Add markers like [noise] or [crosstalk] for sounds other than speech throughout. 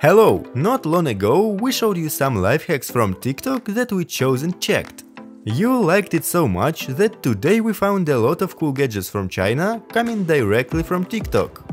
Hello! Not long ago we showed you some life hacks from TikTok that we chose and checked. You liked it so much that today we found a lot of cool gadgets from China coming directly from TikTok.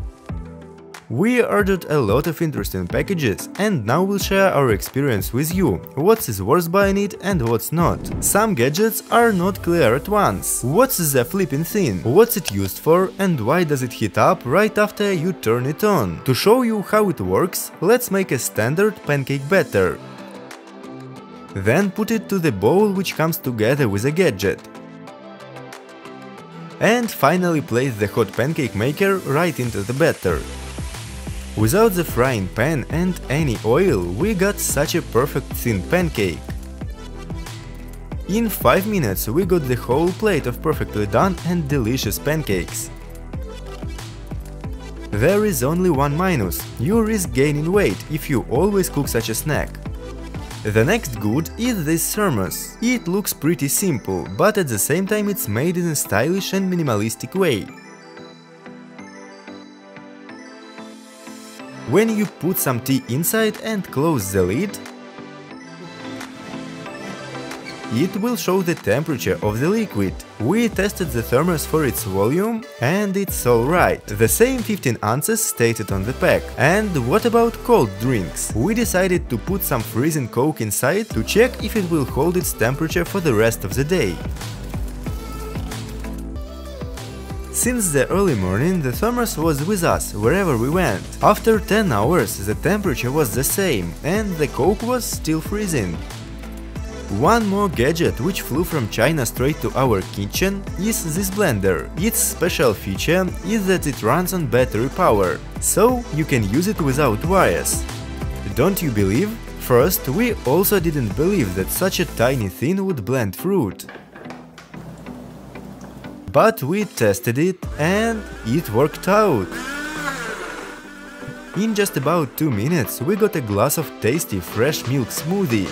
We ordered a lot of interesting packages and now we'll share our experience with you, what is worth buying it and what's not. Some gadgets are not clear at once. What's the flipping thing, what's it used for and why does it heat up right after you turn it on. To show you how it works, let's make a standard pancake batter. Then put it to the bowl which comes together with a gadget. And finally place the hot pancake maker right into the batter. Without the frying pan and any oil, we got such a perfect thin pancake. In 5 minutes we got the whole plate of perfectly done and delicious pancakes. There is only one minus, you risk gaining weight if you always cook such a snack. The next good is this thermos. It looks pretty simple, but at the same time it's made in a stylish and minimalistic way. When you put some tea inside and close the lid, it will show the temperature of the liquid. We tested the thermos for its volume and it's alright. The same 15 ounces stated on the pack. And what about cold drinks? We decided to put some freezing coke inside to check if it will hold its temperature for the rest of the day. Since the early morning, the thermos was with us wherever we went. After 10 hours, the temperature was the same, and the coke was still freezing. One more gadget which flew from China straight to our kitchen is this blender. Its special feature is that it runs on battery power, so you can use it without wires. Don't you believe? First, we also didn't believe that such a tiny thing would blend fruit. But we tested it and it worked out. In just about 2 minutes we got a glass of tasty fresh milk smoothie.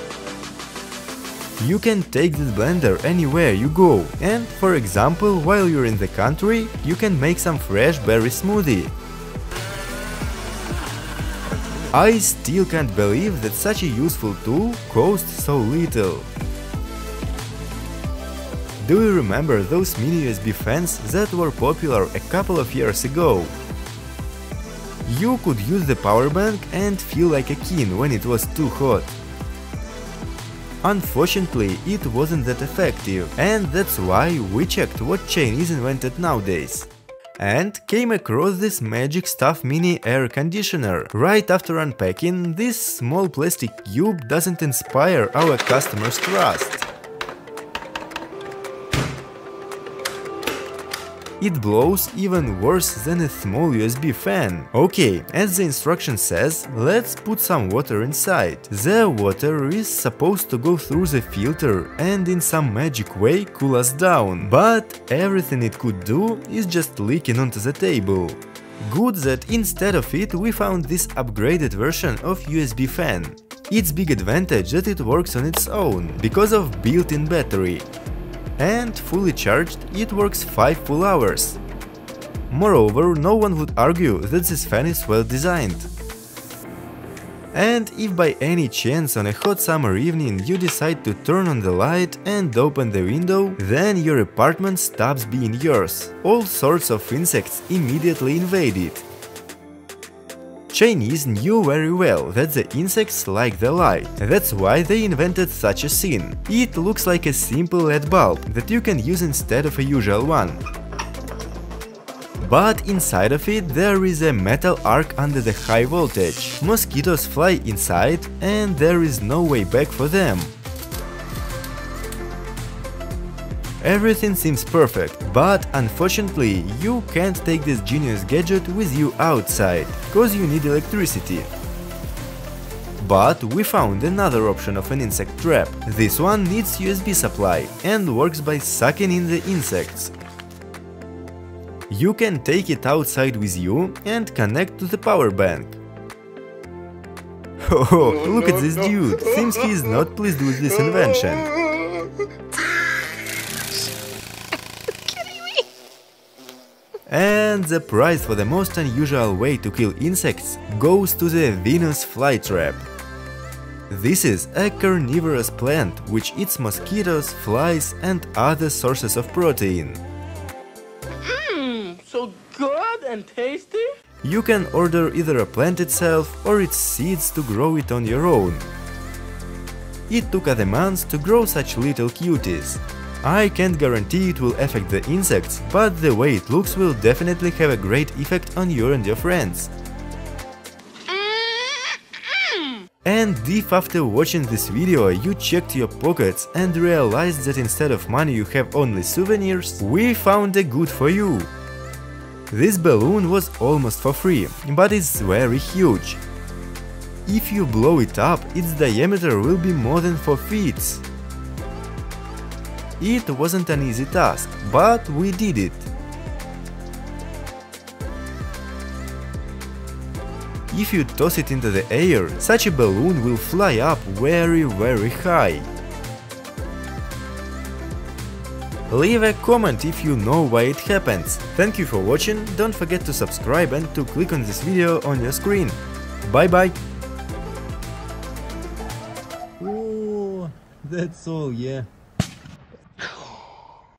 You can take this blender anywhere you go and, for example, while you're in the country, you can make some fresh berry smoothie. I still can't believe that such a useful tool costs so little. Do you remember those mini USB fans that were popular a couple of years ago? You could use the power bank and feel like a king when it was too hot. Unfortunately, it wasn't that effective, and that's why we checked what chain is invented nowadays. And came across this Magic Stuff Mini air conditioner. Right after unpacking, this small plastic cube doesn't inspire our customers' trust. It blows even worse than a small USB fan. Okay, as the instruction says, let's put some water inside. The water is supposed to go through the filter and in some magic way cool us down, but everything it could do is just leaking onto the table. Good that instead of it we found this upgraded version of USB fan. Its big advantage that it works on its own, because of built-in battery and fully charged it works 5 full hours. Moreover, no one would argue that this fan is well designed. And if by any chance on a hot summer evening you decide to turn on the light and open the window, then your apartment stops being yours. All sorts of insects immediately invade it, Chinese knew very well that the insects like the light. That's why they invented such a scene. It looks like a simple LED bulb that you can use instead of a usual one. But inside of it there is a metal arc under the high voltage. Mosquitoes fly inside and there is no way back for them. Everything seems perfect, but unfortunately you can't take this genius gadget with you outside, cause you need electricity. But we found another option of an insect trap. This one needs USB supply and works by sucking in the insects. You can take it outside with you and connect to the power bank. [laughs] Oh, look at this dude, seems he is not pleased with this invention. And the prize for the most unusual way to kill insects goes to the Venus flytrap. This is a carnivorous plant which eats mosquitoes, flies and other sources of protein. Mmm, so good and tasty? You can order either a plant itself or its seeds to grow it on your own. It took a months to grow such little cuties. I can't guarantee it will affect the insects, but the way it looks will definitely have a great effect on you and your friends. And if after watching this video you checked your pockets and realized that instead of money you have only souvenirs, we found a good for you. This balloon was almost for free, but it's very huge. If you blow it up, its diameter will be more than 4 feet. It wasn't an easy task, but we did it. If you toss it into the air, such a balloon will fly up very very high. Leave a comment if you know why it happens. Thank you for watching, don't forget to subscribe and to click on this video on your screen. Bye bye! Oh, that's all, yeah.